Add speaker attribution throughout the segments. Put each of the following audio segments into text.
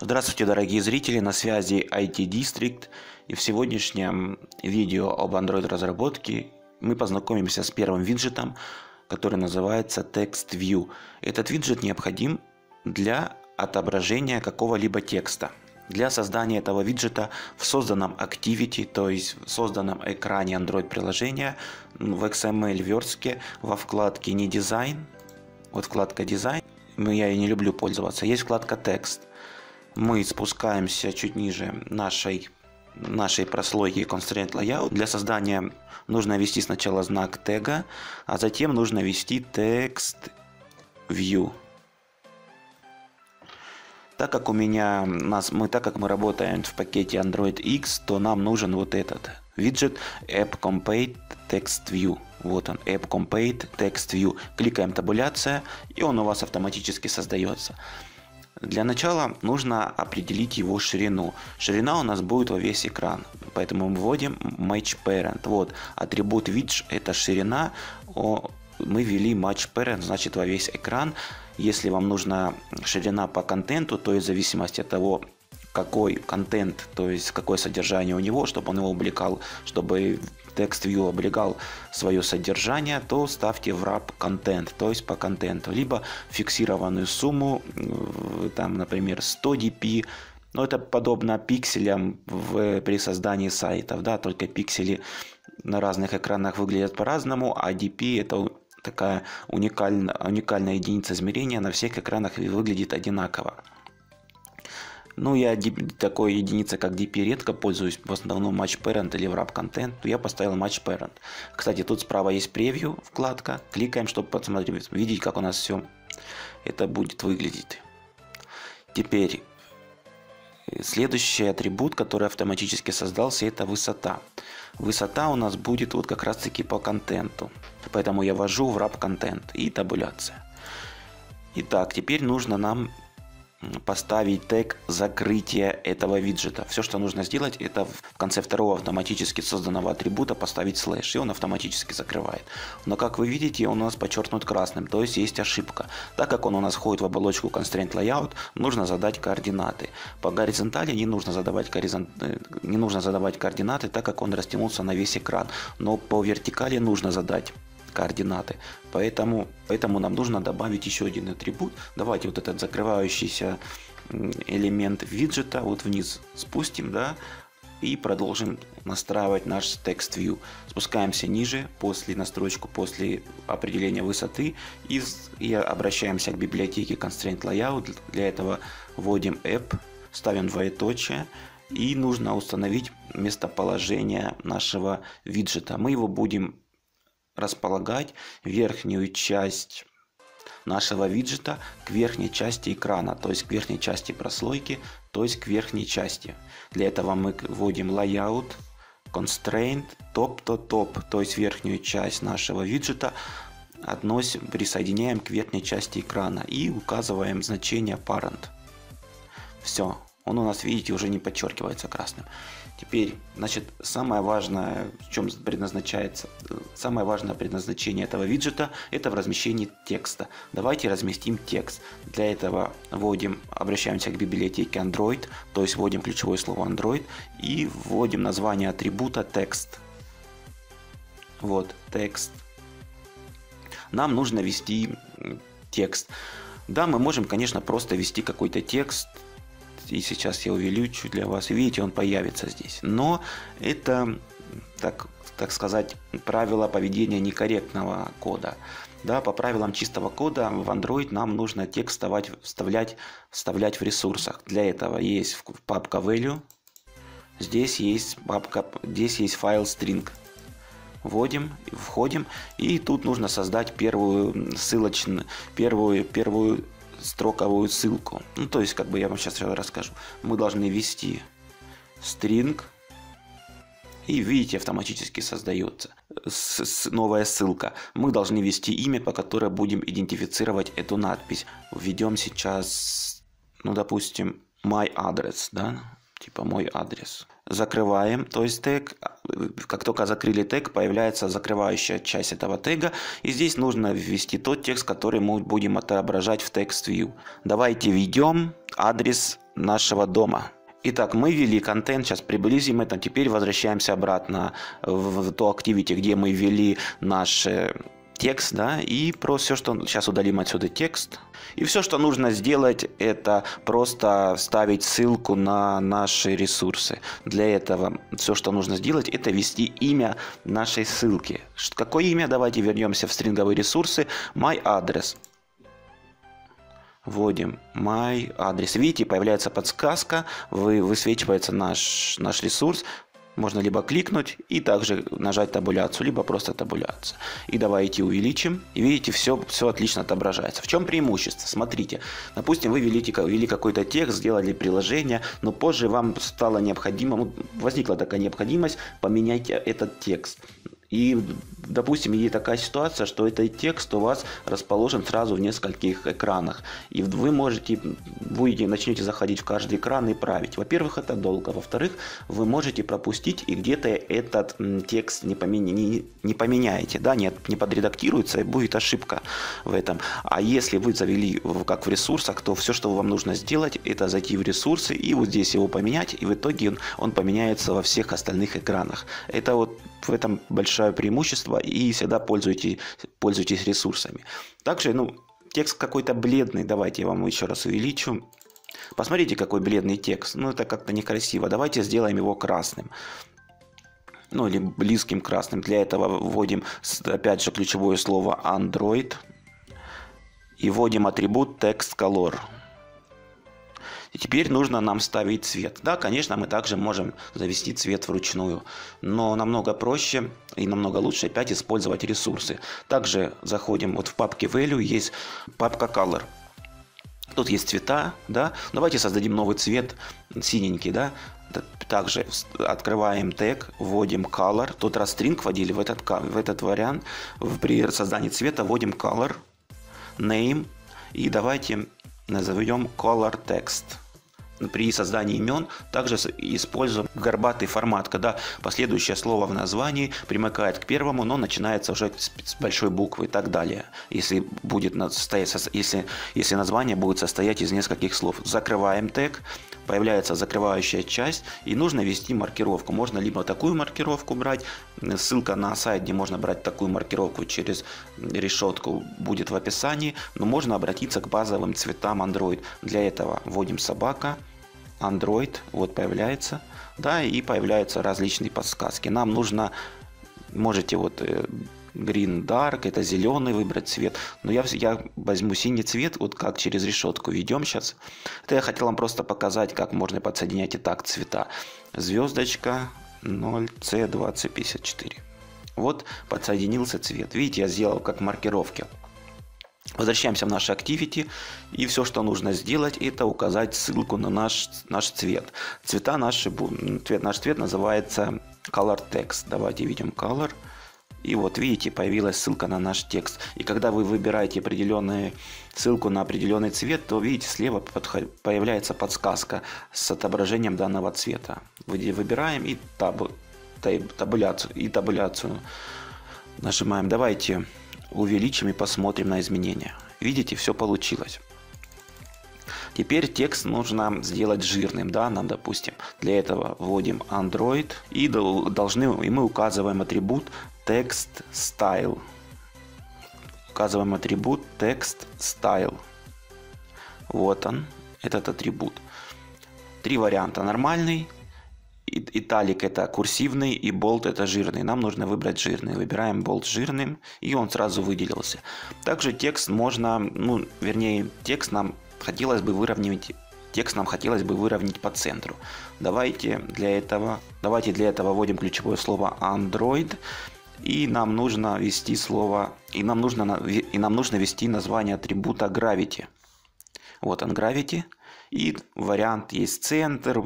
Speaker 1: Здравствуйте, дорогие зрители, на связи IT District. И в сегодняшнем видео об Android разработке мы познакомимся с первым виджетом, который называется Text View. Этот виджет необходим для отображения какого-либо текста. Для создания этого виджета в созданном Activity, то есть в созданном экране Android приложения, в XML верстке, во вкладке не дизайн, вот вкладка дизайн, я ей не люблю пользоваться, есть вкладка текст мы спускаемся чуть ниже нашей, нашей прослойки Constraint Layout. Для создания нужно ввести сначала знак тега, а затем нужно ввести текст view. Так как у меня, нас, мы, так как мы работаем в пакете Android X, то нам нужен вот этот виджет App Compate Text View. Вот он, App Compate Text View. Кликаем табуляция, и он у вас автоматически создается. Для начала нужно определить его ширину. Ширина у нас будет во весь экран, поэтому мы вводим match parent. Вот, атрибут width это ширина, мы ввели match parent, значит во весь экран. Если вам нужна ширина по контенту, то в зависимости от того, какой контент, то есть какое содержание у него, чтобы он его облегал, чтобы текст view облегал свое содержание, то ставьте в wrap контент, то есть по контенту, либо фиксированную сумму, там, например, 100 dp, но это подобно пикселям в, при создании сайтов, да, только пиксели на разных экранах выглядят по-разному, а DP это такая уникальная, уникальная единица измерения на всех экранах выглядит одинаково. Ну, я такой единицей, как DP, редко пользуюсь, в основном Match Parent или Wrap Content, то я поставил Match Parent. Кстати, тут справа есть превью, вкладка, кликаем, чтобы посмотреть, видеть, как у нас все это будет выглядеть. Теперь, э, следующий атрибут, который автоматически создался, это высота. Высота у нас будет вот как раз таки по контенту. Поэтому я ввожу в wrap контент и табуляция. Итак, теперь нужно нам поставить тег закрытия этого виджета. Все, что нужно сделать, это в конце второго автоматически созданного атрибута поставить слэш, и он автоматически закрывает. Но как вы видите, он у нас подчеркнут красным, то есть есть ошибка. Так как он у нас входит в оболочку Constraint Layout, нужно задать координаты. По горизонтали не нужно задавать, горизонт... Э, не нужно задавать координаты, так как он растянулся на весь экран. Но по вертикали нужно задать координаты. Поэтому, поэтому нам нужно добавить еще один атрибут. Давайте вот этот закрывающийся элемент виджета вот вниз спустим, да, и продолжим настраивать наш text view. Спускаемся ниже, после настройку, после определения высоты и, и обращаемся к библиотеке Constraint Layout. Для этого вводим app, ставим двоеточие и нужно установить местоположение нашего виджета. Мы его будем располагать верхнюю часть нашего виджета к верхней части экрана, то есть к верхней части прослойки, то есть к верхней части. Для этого мы вводим layout, constraint, top to top, то есть верхнюю часть нашего виджета относим, присоединяем к верхней части экрана и указываем значение parent. Все, он у нас, видите, уже не подчеркивается красным. Теперь, значит, самое важное, в чем предназначается, самое важное предназначение этого виджета, это в размещении текста. Давайте разместим текст. Для этого вводим, обращаемся к библиотеке Android, то есть вводим ключевое слово Android и вводим название атрибута текст. Вот, текст. Нам нужно ввести текст. Да, мы можем, конечно, просто ввести какой-то текст, и сейчас я увеличу для вас. Видите, он появится здесь. Но это, так, так сказать, правило поведения некорректного кода. Да, по правилам чистого кода в Android нам нужно текст вставать, вставлять, вставлять в ресурсах. Для этого есть папка value, здесь есть папка, здесь есть файл string. Вводим, входим, и тут нужно создать первую ссылочную, первую, первую строковую ссылку. Ну, то есть, как бы я вам сейчас расскажу. Мы должны ввести string, и видите, автоматически создается с, с, новая ссылка. Мы должны ввести имя, по которой будем идентифицировать эту надпись. Введем сейчас, ну, допустим, my address, да, типа мой адрес. Закрываем, то есть тег, как только закрыли тег, появляется закрывающая часть этого тега, и здесь нужно ввести тот текст, который мы будем отображать в text view. Давайте введем адрес нашего дома. Итак, мы ввели контент, сейчас приблизим это, теперь возвращаемся обратно в то activity, где мы ввели наш э, текст, да, и просто все, что... Сейчас удалим отсюда текст. И все, что нужно сделать, это просто ставить ссылку на наши ресурсы. Для этого все, что нужно сделать, это ввести имя нашей ссылки. Какое имя? Давайте вернемся в стринговые ресурсы. My address. Вводим my адрес. Видите, появляется подсказка, вы, высвечивается наш, наш ресурс. Можно либо кликнуть и также нажать табуляцию, либо просто табуляция. И давайте увеличим. И видите, все, все отлично отображается. В чем преимущество? Смотрите, допустим, вы ввели, ввели какой-то текст, сделали приложение, но позже вам стало необходимо, ну, возникла такая необходимость поменять этот текст. И, допустим, есть такая ситуация, что этот текст у вас расположен сразу в нескольких экранах. И вы можете, вы начнете заходить в каждый экран и править. Во-первых, это долго. Во-вторых, вы можете пропустить и где-то этот текст не, поменя, не, не поменяете, да, не, не подредактируется, и будет ошибка в этом. А если вы завели как в ресурсах, то все, что вам нужно сделать, это зайти в ресурсы и вот здесь его поменять, и в итоге он, он поменяется во всех остальных экранах. Это вот в этом большое преимущество и всегда пользуйтесь, пользуйтесь ресурсами. Также, ну, текст какой-то бледный, давайте я вам еще раз увеличу. Посмотрите, какой бледный текст. Ну, это как-то некрасиво. Давайте сделаем его красным. Ну, или близким красным. Для этого вводим, опять же, ключевое слово Android. И вводим атрибут text color. И теперь нужно нам ставить цвет. Да, конечно, мы также можем завести цвет вручную, но намного проще и намного лучше опять использовать ресурсы. Также заходим вот в папке Value, есть папка Color. Тут есть цвета, да. Давайте создадим новый цвет, синенький, да. Также открываем тег, вводим color. Тут раз string вводили в этот, в этот вариант. При создании цвета вводим color, name. И давайте назовем color text. При создании имен также используем горбатый формат, когда последующее слово в названии примыкает к первому, но начинается уже с большой буквы и так далее. Если, будет состоять, если, если название будет состоять из нескольких слов. Закрываем тег, появляется закрывающая часть и нужно ввести маркировку. Можно либо такую маркировку брать, ссылка на сайт, где можно брать такую маркировку через решетку будет в описании, но можно обратиться к базовым цветам Android. Для этого вводим собака, Android, вот появляется, да, и появляются различные подсказки. Нам нужно, можете вот э, Green Dark, это зеленый выбрать цвет. Но я, я возьму синий цвет, вот как через решетку ведем сейчас. Это я хотел вам просто показать, как можно подсоединять и так цвета. Звездочка 0C2054. Вот подсоединился цвет. Видите, я сделал как маркировки. Возвращаемся в наш Activity, и все, что нужно сделать, это указать ссылку на наш, наш цвет. Цвета наши, цвет, наш цвет называется Color Text. Давайте видим Color. И вот видите, появилась ссылка на наш текст. И когда вы выбираете определенную ссылку на определенный цвет, то видите, слева появляется подсказка с отображением данного цвета. Выбираем и табу, табуляцию, и табуляцию нажимаем. Давайте увеличим и посмотрим на изменения. Видите, все получилось. Теперь текст нужно сделать жирным, да, нам, допустим. Для этого вводим Android и должны, и мы указываем атрибут text style. Указываем атрибут text style. Вот он, этот атрибут. Три варианта. Нормальный, италик это курсивный и болт это жирный. Нам нужно выбрать жирный. Выбираем болт жирным и он сразу выделился. Также текст можно, ну, вернее, текст нам хотелось бы выровнять текст нам хотелось бы выровнять по центру. Давайте для этого, давайте для этого вводим ключевое слово Android и нам нужно ввести слово и нам нужно и нам нужно ввести название атрибута gravity. Вот он gravity. И вариант есть центр,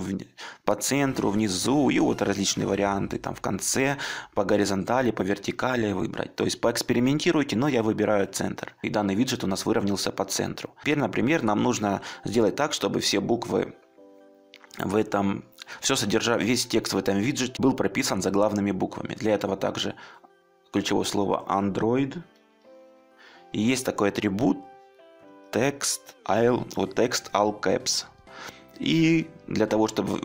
Speaker 1: по центру, внизу, и вот различные варианты там в конце, по горизонтали, по вертикали выбрать. То есть поэкспериментируйте, но я выбираю центр. И данный виджет у нас выровнялся по центру. Теперь, например, нам нужно сделать так, чтобы все буквы в этом все содержа... весь текст в этом виджете был прописан заглавными буквами. Для этого также ключевое слово Android. И есть такой атрибут text all, вот text all caps. И для того, чтобы,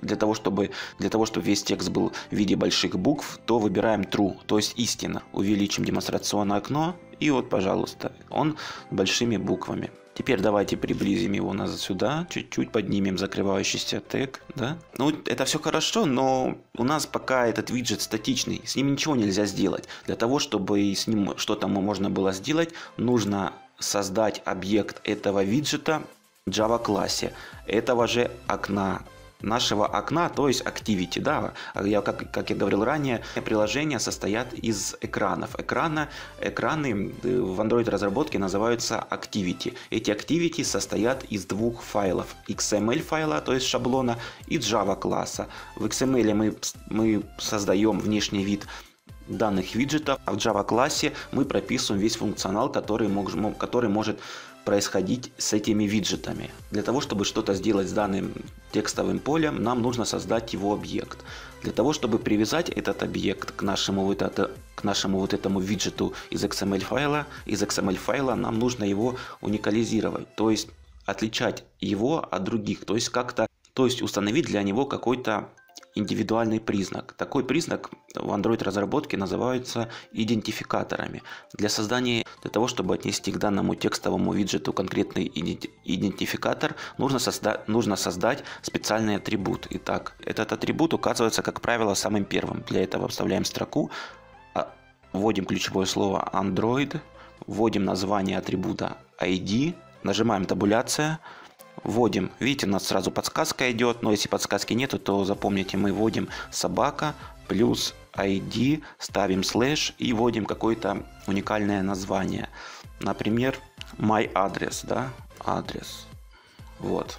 Speaker 1: для того, чтобы, для того, чтобы весь текст был в виде больших букв, то выбираем true, то есть истина. Увеличим демонстрационное окно, и вот, пожалуйста, он большими буквами. Теперь давайте приблизим его назад сюда, чуть-чуть поднимем закрывающийся тег, да. Ну, это все хорошо, но у нас пока этот виджет статичный, с ним ничего нельзя сделать. Для того, чтобы с ним что-то можно было сделать, нужно создать объект этого виджета в Java классе, этого же окна нашего окна, то есть Activity. Да? Я, как, как я говорил ранее, приложения состоят из экранов. Экрана, экраны в Android разработке называются Activity. Эти Activity состоят из двух файлов. XML файла, то есть шаблона, и Java класса. В XML мы, мы создаем внешний вид данных виджетов, а в Java классе мы прописываем весь функционал, который, мог, который может происходить с этими виджетами. Для того, чтобы что-то сделать с данным текстовым полем, нам нужно создать его объект. Для того, чтобы привязать этот объект к нашему вот, это, к нашему вот этому виджету из XML файла, из XML файла нам нужно его уникализировать, то есть отличать его от других, то есть как-то, то есть установить для него какой-то индивидуальный признак. Такой признак в Android разработке называется идентификаторами. Для создания, для того, чтобы отнести к данному текстовому виджету конкретный идентификатор, нужно, созда нужно создать специальный атрибут. Итак, этот атрибут указывается, как правило, самым первым. Для этого вставляем строку, а, вводим ключевое слово Android, вводим название атрибута ID, нажимаем табуляция, вводим, видите, у нас сразу подсказка идет, но если подсказки нету, то запомните, мы вводим собака плюс ID, ставим слэш и вводим какое-то уникальное название. Например, my address, да, адрес. Вот.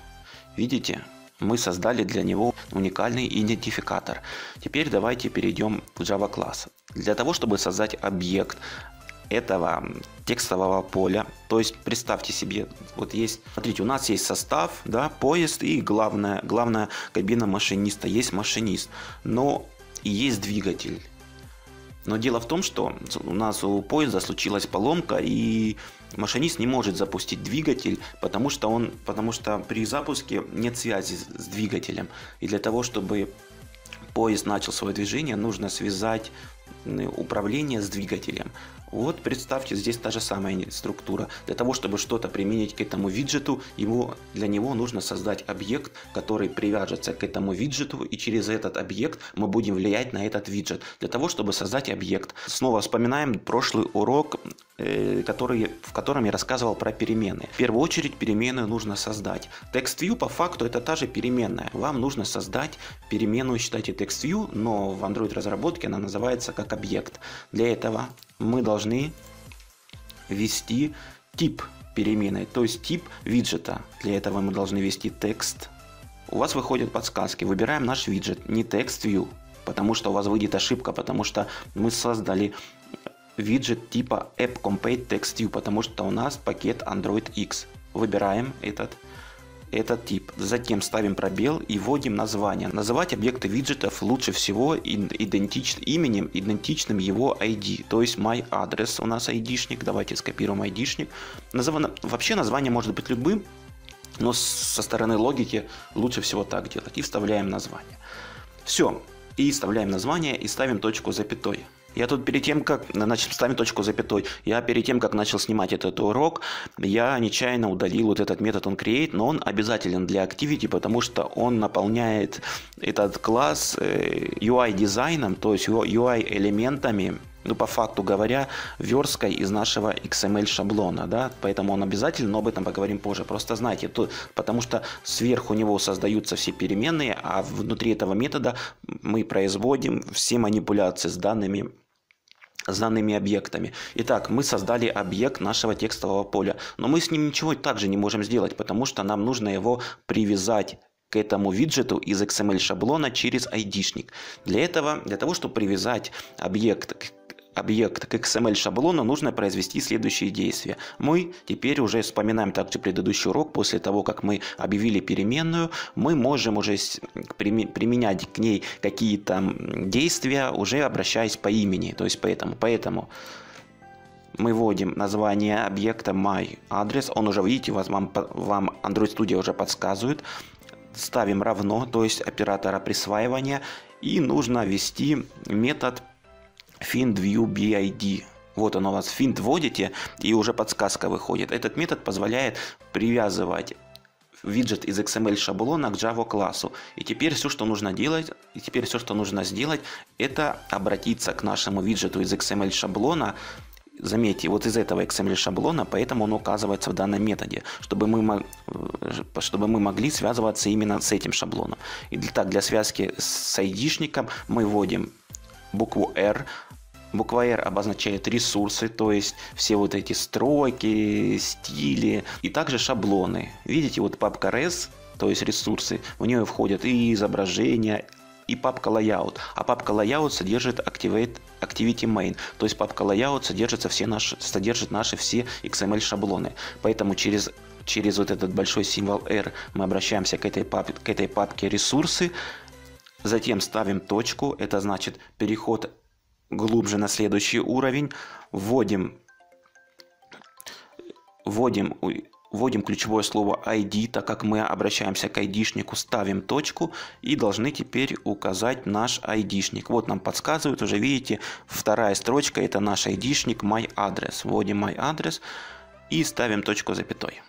Speaker 1: Видите, мы создали для него уникальный идентификатор. Теперь давайте перейдем в Java класс. Для того, чтобы создать объект, этого текстового поля. То есть представьте себе, вот есть, смотрите, у нас есть состав, да, поезд и главная, главная кабина машиниста, есть машинист, но и есть двигатель. Но дело в том, что у нас у поезда случилась поломка, и машинист не может запустить двигатель, потому что, он, потому что при запуске нет связи с двигателем. И для того, чтобы поезд начал свое движение, нужно связать управление с двигателем. Вот представьте, здесь та же самая структура. Для того, чтобы что-то применить к этому виджету, его, для него нужно создать объект, который привяжется к этому виджету, и через этот объект мы будем влиять на этот виджет. Для того, чтобы создать объект. Снова вспоминаем прошлый урок, э, который, в котором я рассказывал про перемены. В первую очередь переменную нужно создать. TextView по факту это та же переменная. Вам нужно создать переменную, считайте TextView, но в Android разработке она называется как объект. Для этого мы должны ввести тип переменной, то есть тип виджета. Для этого мы должны ввести текст. У вас выходят подсказки. Выбираем наш виджет, не text view, потому что у вас выйдет ошибка, потому что мы создали виджет типа AppCompate потому что у нас пакет Android X. Выбираем этот этот тип. Затем ставим пробел и вводим название. Называть объекты виджетов лучше всего идентич, именем, идентичным его ID. То есть my address у нас ID-шник. Давайте скопируем ID-шник. Назов... Вообще название может быть любым, но со стороны логики лучше всего так делать. И вставляем название. Все. И вставляем название и ставим точку запятой. Я тут перед тем, как начал ставить точку запятой, я перед тем, как начал снимать этот урок, я нечаянно удалил вот этот метод on create, но он обязателен для Activity, потому что он наполняет этот класс э, дизайном, то есть UI элементами, ну, по факту говоря, версткой из нашего XML шаблона, да, поэтому он обязательно, но об этом поговорим позже. Просто знайте, то, потому что сверху него создаются все переменные, а внутри этого метода мы производим все манипуляции с данными с данными объектами. Итак, мы создали объект нашего текстового поля, но мы с ним ничего также не можем сделать, потому что нам нужно его привязать к этому виджету из XML шаблона через ID-шник. Для этого, для того, чтобы привязать объект к объект к XML шаблону нужно произвести следующие действия. Мы теперь уже вспоминаем также предыдущий урок. После того, как мы объявили переменную, мы можем уже применять к ней какие-то действия, уже обращаясь по имени. То есть поэтому, поэтому мы вводим название объекта my адрес. Он уже, видите, вас, вам, вам Android Studio уже подсказывает. Ставим равно, то есть оператора присваивания, и нужно ввести метод findViewBid. Вот он у вас финт вводите, и уже подсказка выходит. Этот метод позволяет привязывать виджет из XML шаблона к Java классу. И теперь все, что нужно делать, и теперь все, что нужно сделать, это обратиться к нашему виджету из XML шаблона Заметьте, вот из этого XML шаблона, поэтому он указывается в данном методе, чтобы мы, э, чтобы мы могли связываться именно с этим шаблоном. И для, так, для связки с айдишником мы вводим букву R, Буква R обозначает ресурсы, то есть все вот эти строки, стили и также шаблоны. Видите, вот папка res, то есть ресурсы, в нее входят и изображения, и папка layout. А папка layout содержит activate, activity main. То есть папка layout содержится все наши, содержит наши все XML шаблоны. Поэтому через через вот этот большой символ R мы обращаемся к этой, папе, к этой папке ресурсы, затем ставим точку, это значит переход глубже на следующий уровень, вводим, вводим, вводим ключевое слово ID, так как мы обращаемся к айдишнику, ставим точку и должны теперь указать наш айдишник. Вот нам подсказывают, уже видите, вторая строчка это наш айдишник my address. Вводим my address и ставим точку запятой.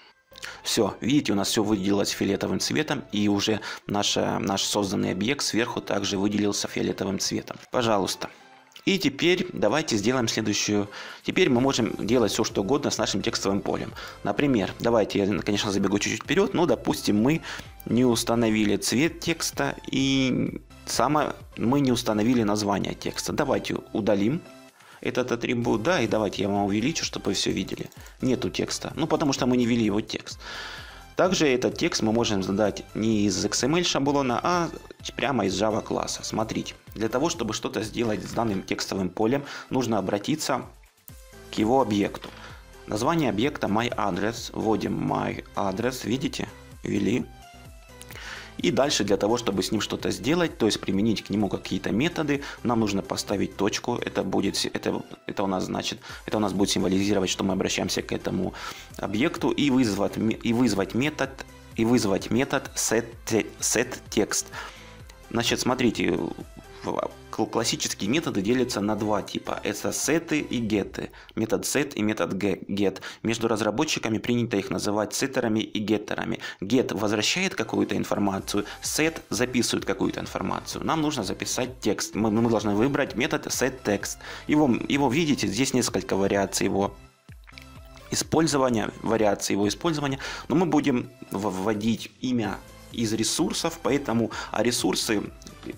Speaker 1: Все, видите, у нас все выделилось фиолетовым цветом, и уже наша, наш созданный объект сверху также выделился фиолетовым цветом. Пожалуйста. И теперь давайте сделаем следующую. Теперь мы можем делать все, что угодно с нашим текстовым полем. Например, давайте я, конечно, забегу чуть-чуть вперед, но, допустим, мы не установили цвет текста и самое, мы не установили название текста. Давайте удалим этот атрибут, да, и давайте я вам увеличу, чтобы вы все видели. Нету текста, ну потому что мы не ввели его текст. Также этот текст мы можем задать не из XML шаблона, а прямо из Java класса. Смотрите, для того, чтобы что-то сделать с данным текстовым полем, нужно обратиться к его объекту. Название объекта myAddress, вводим myAddress, видите, ввели и дальше для того, чтобы с ним что-то сделать, то есть применить к нему какие-то методы, нам нужно поставить точку. Это будет, это, это у нас значит, это у нас будет символизировать, что мы обращаемся к этому объекту и вызвать, и вызвать метод, и вызвать метод set, set. Значит, смотрите, классические методы делятся на два типа. Это сеты и геты. Метод set и метод get. Между разработчиками принято их называть сеттерами и геттерами. Get возвращает какую-то информацию, set записывает какую-то информацию. Нам нужно записать текст. Мы, мы должны выбрать метод setText. Его, его видите, здесь несколько вариаций его использования, вариации его использования, но мы будем вводить имя из ресурсов, поэтому а ресурсы,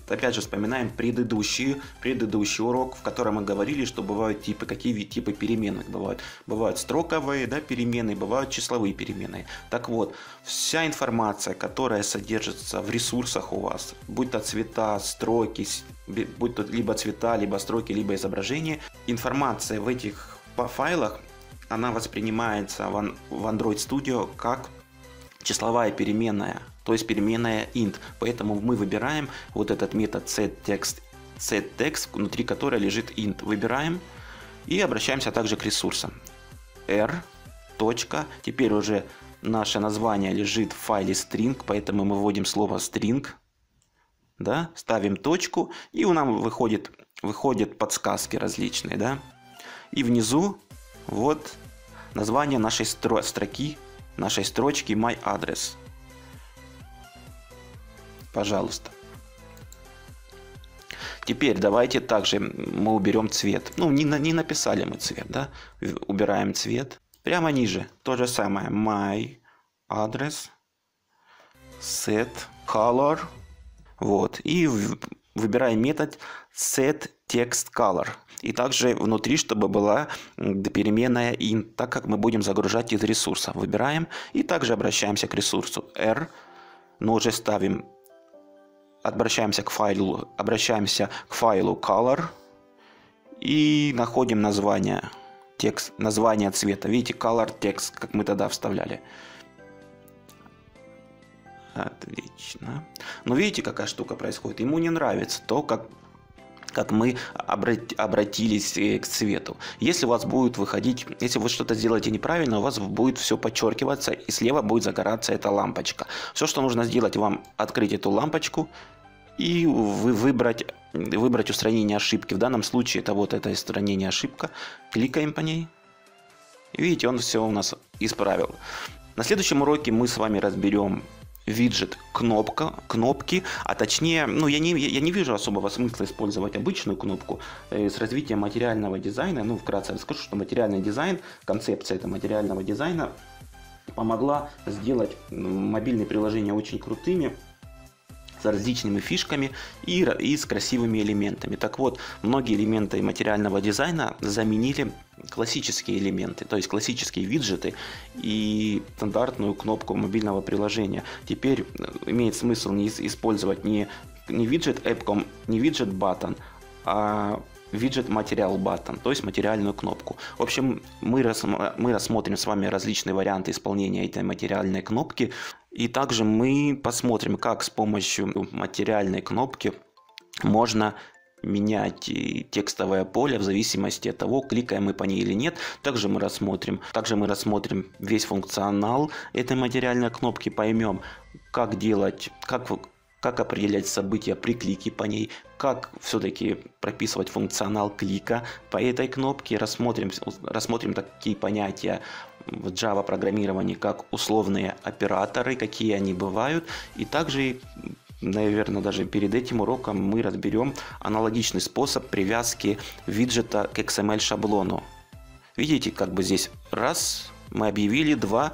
Speaker 1: опять же, вспоминаем предыдущий, предыдущий урок, в котором мы говорили, что бывают типы, какие типы переменных бывают. Бывают строковые да, переменные, бывают числовые переменные. Так вот, вся информация, которая содержится в ресурсах у вас, будь то цвета, строки, будь то либо цвета, либо строки, либо изображения, информация в этих файлах, она воспринимается в Android Studio как числовая переменная, то есть переменная int. Поэтому мы выбираем вот этот метод setText, setText внутри которой лежит int. Выбираем и обращаемся также к ресурсам. r. Точка. Теперь уже наше название лежит в файле string, поэтому мы вводим слово string. Да, ставим точку, и у нас выходит, выходят подсказки различные. Да? И внизу вот название нашей строки нашей строчки My Address. Пожалуйста. Теперь давайте также мы уберем цвет. Ну, не, не написали мы цвет, да? Убираем цвет. Прямо ниже то же самое. My address. Set color. Вот. И выбираем метод set text color. И также внутри, чтобы была переменная int, так как мы будем загружать из ресурса. Выбираем и также обращаемся к ресурсу r, но уже ставим, обращаемся к файлу, обращаемся к файлу color и находим название текст, название цвета. Видите, color text, как мы тогда вставляли. Отлично. Но видите, какая штука происходит? Ему не нравится то, как как мы обратились э, к цвету. Если у вас будет выходить, если вы что-то сделаете неправильно, у вас будет все подчеркиваться, и слева будет загораться эта лампочка. Все, что нужно сделать, вам открыть эту лампочку и вы выбрать, выбрать устранение ошибки. В данном случае это вот это устранение ошибка. Кликаем по ней. Видите, он все у нас исправил. На следующем уроке мы с вами разберем виджет кнопка, кнопки, а точнее, ну я не, я не вижу особого смысла использовать обычную кнопку. Э, с развитием материального дизайна, ну вкратце расскажу, что материальный дизайн, концепция этого материального дизайна помогла сделать мобильные приложения очень крутыми, с различными фишками и, и с красивыми элементами. Так вот, многие элементы материального дизайна заменили классические элементы, то есть классические виджеты и стандартную кнопку мобильного приложения. Теперь э, имеет смысл не использовать не, не виджет Appcom, не виджет button, а виджет материал button, то есть материальную кнопку. В общем, мы, мы рассмотрим с вами различные варианты исполнения этой материальной кнопки. И также мы посмотрим, как с помощью материальной кнопки можно менять текстовое поле в зависимости от того, кликаем мы по ней или нет. Также мы рассмотрим, также мы рассмотрим весь функционал этой материальной кнопки, поймем, как делать, как как определять события при клике по ней, как все-таки прописывать функционал клика по этой кнопке, рассмотрим, рассмотрим такие понятия в Java программировании, как условные операторы, какие они бывают, и также наверное, даже перед этим уроком мы разберем аналогичный способ привязки виджета к XML шаблону. Видите, как бы здесь раз мы объявили, два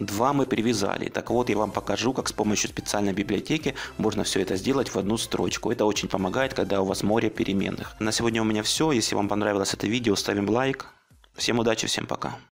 Speaker 1: Два мы привязали. Так вот, я вам покажу, как с помощью специальной библиотеки можно все это сделать в одну строчку. Это очень помогает, когда у вас море переменных. На сегодня у меня все. Если вам понравилось это видео, ставим лайк. Всем удачи, всем пока.